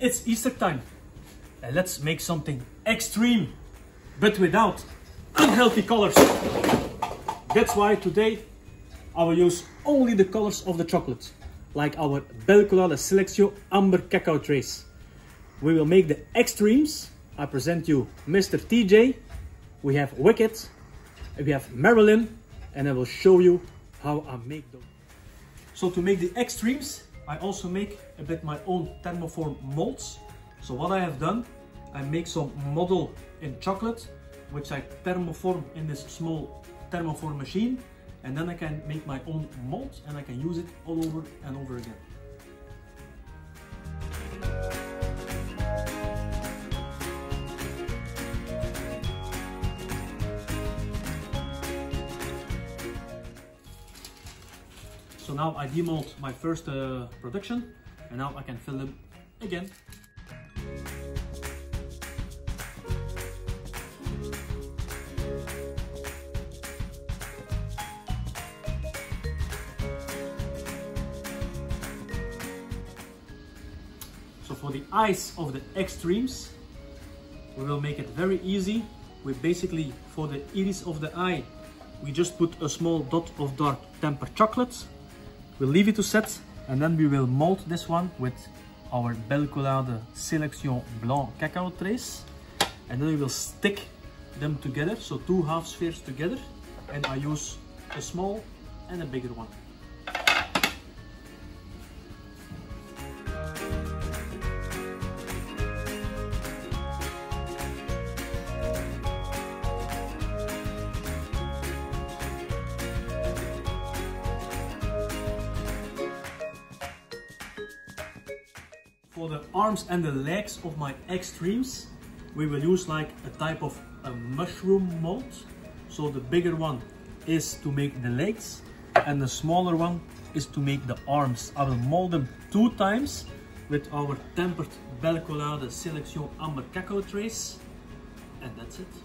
It's Easter time. And let's make something extreme, but without unhealthy colors. That's why today I will use only the colors of the chocolate, like our Belcolade Selection Amber Cacao Trace. We will make the EGGstreams. I present you Mr. TJ, we have Wicked, we have Marilyn, and I will show you how I make them. So to make the EGGstreams, I also make a bit my own thermoform molds. So what I have done, I make some model in chocolate, which I thermoform in this small thermoform machine. And then I can make my own mold and I can use it all over and over again. So now I demold my first uh, production and now I can fill them again. So for the eyes of the EGGstreams, we will make it very easy. We basically, for the iris of the eye, we just put a small dot of dark tempered chocolate. We'll leave it to set and then we will mold this one with our Belcolade Selection Blanc Cacao Trace. And then we will stick them together, so two half spheres together. And I use a small and a bigger one. For the arms and the legs of my EGGstreams, we will use like a type of a mushroom mold. So the bigger one is to make the legs and the smaller one is to make the arms. I will mold them two times with our tempered Belcolade Selection Amber Cacao Trace. And that's it.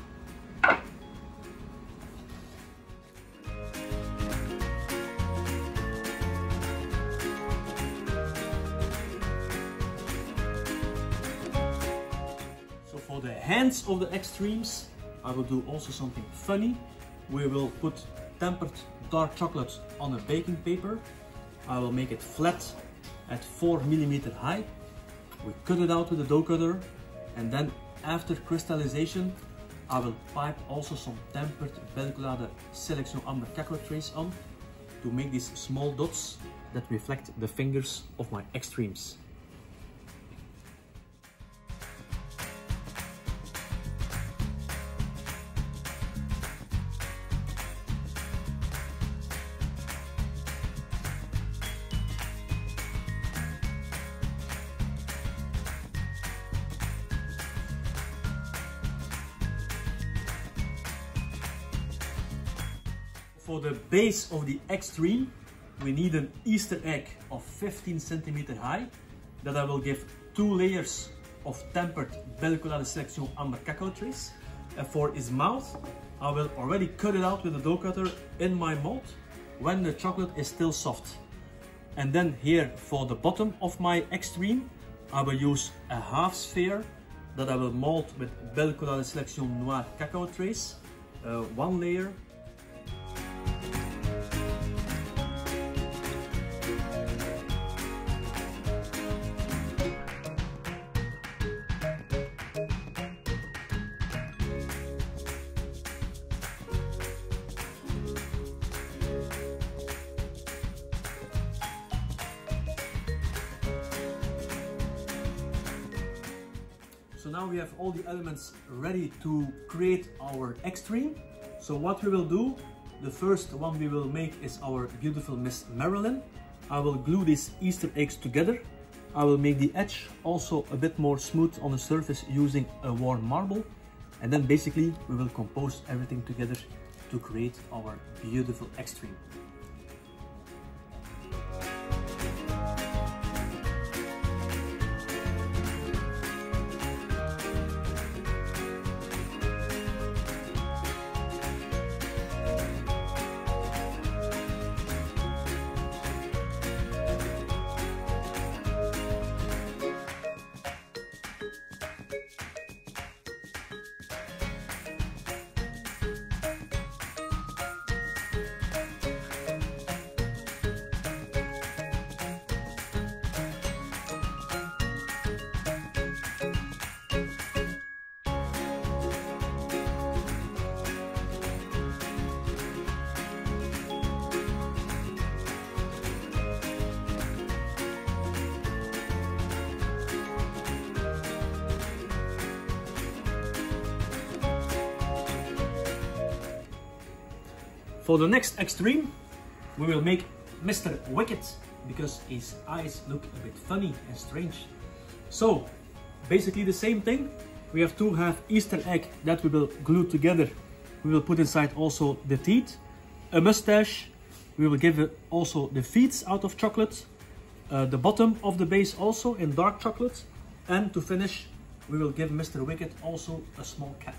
Hands of the EGGstreams, I will do also something funny. We will put tempered dark chocolate on a baking paper. I will make it flat at 4 millimeter high. We cut it out with a dough cutter and then after crystallization I will pipe also some tempered Belcolade Selection Amber Cacao Trace on to make these small dots that reflect the fingers of my EGGstreams. For the base of the EGGstream, we need an Easter egg of 15 centimeter high that I will give two layers of tempered Belcolade Selection Amber Cacao Trace. And for his mouth, I will already cut it out with a dough cutter in my mold when the chocolate is still soft. And then here for the bottom of my EGGstream, I will use a half sphere that I will mold with Belcolade Selection Noir Cacao Trace. Uh, one layer So now we have all the elements ready to create our EGGstream. So what we will do, the first one we will make is our beautiful Miss Marilyn. I will glue these Easter eggs together. I will make the edge also a bit more smooth on the surface using a warm marble. And then basically we will compose everything together to create our beautiful EGGstream. For the next EGGstream, we will make Mr. Wicked because his eyes look a bit funny and strange. So, basically the same thing. We have to have Easter egg that we will glue together. We will put inside also the teeth, a mustache. We will give it also the feet out of chocolate, uh, the bottom of the base also in dark chocolate. And to finish, we will give Mr. Wicked also a small cap.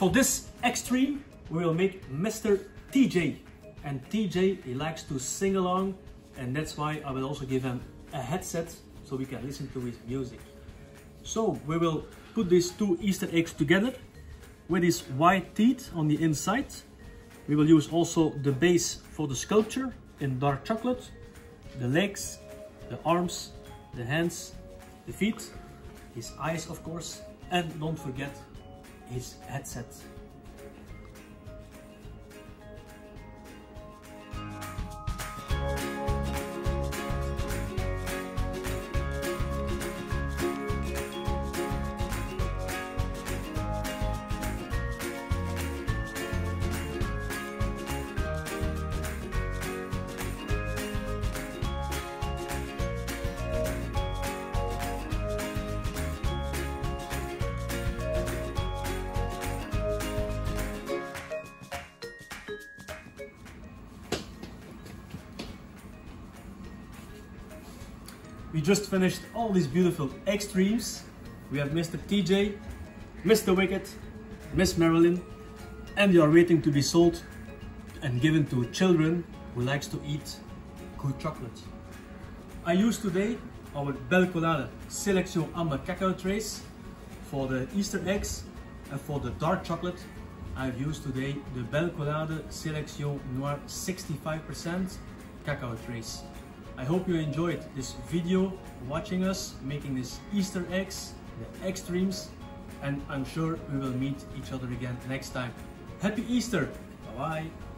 For this EGGstream, we will make Mr. TJ. And TJ, he likes to sing along, and that's why I will also give him a headset so we can listen to his music. So we will put these two Easter eggs together with his white teeth on the inside. We will use also the base for the sculpture in dark chocolate, the legs, the arms, the hands, the feet, his eyes of course, and don't forget his headset. We just finished all these beautiful EGGstreams. We have Mr. TJ, Mr. Wicked, Miss Marilyn, and they are waiting to be sold and given to children who likes to eat good chocolate. I use today our Belcolade Selection Amber Cacao Trace for the Easter eggs and for the dark chocolate I've used today the Belcolade Selection Noir 65% Cacao Trace. I hope you enjoyed this video, watching us making these Easter eggs, the EGGstreams, and I'm sure we will meet each other again next time. Happy Easter! Bye bye!